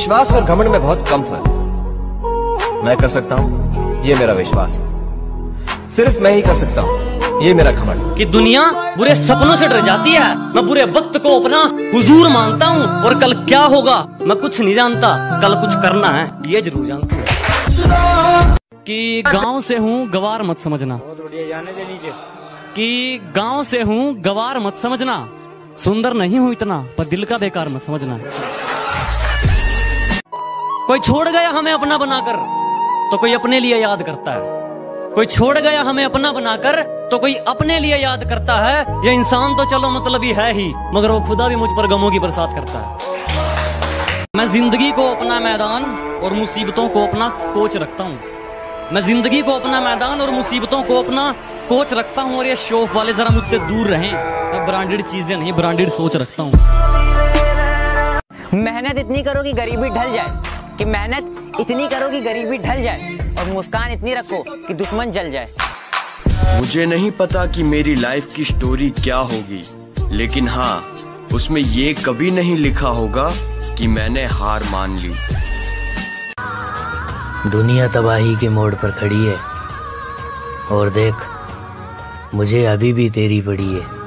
विश्वास और घमंड में बहुत कम फ़र्क मैं कर सकता हूँ ये मेरा विश्वास है। सिर्फ़ मैं ही कर सकता हूँ ये मेरा घमंड कि दुनिया बुरे सपनों से डर जाती है मैं बुरे वक्त को अपना हुजूर मानता हूँ और कल क्या होगा मैं कुछ नहीं जानता कल कुछ करना है ये ज़रूर जानता हूँ। कि गाँव से हूँ गवार मत समझना। कि गाँव से हूँ गवार मत समझना। सुंदर नहीं हूँ इतना पर दिल का बेकार मत समझना। कोई छोड़ गया हमें अपना बनाकर तो कोई अपने लिए याद करता है। कोई छोड़ गया हमें अपना बनाकर तो कोई अपने लिए याद करता है। ये इंसान तो चलो मतलब ही है ही, मगर वो खुदा भी मुझ पर गमों की बरसात करता है। मैं ज़िंदगी को अपना मैदान और मुसीबतों को अपना कोच रखता हूँ। मैं ज़िंदगी को अपना मैदान और मुसीबतों को अपना कोच रखता हूँ और ये शोफ वाले जरा मुझसे दूर रहें। मैं ब्रांडेड चीज़ें नहीं, ब्रांडेड सोच रखता हूँ। मेहनत इतनी करो कि गरीबी ढल जाए। कि मेहनत इतनी करो कि गरीबी ढल जाए और मुस्कान इतनी रखो कि दुश्मन जल जाए। मुझे नहीं पता कि मेरी लाइफ की स्टोरी क्या होगी लेकिन हाँ उसमें ये कभी नहीं लिखा होगा कि मैंने हार मान ली। दुनिया तबाही के मोड़ पर खड़ी है और देख मुझे अभी भी तेरी पड़ी है।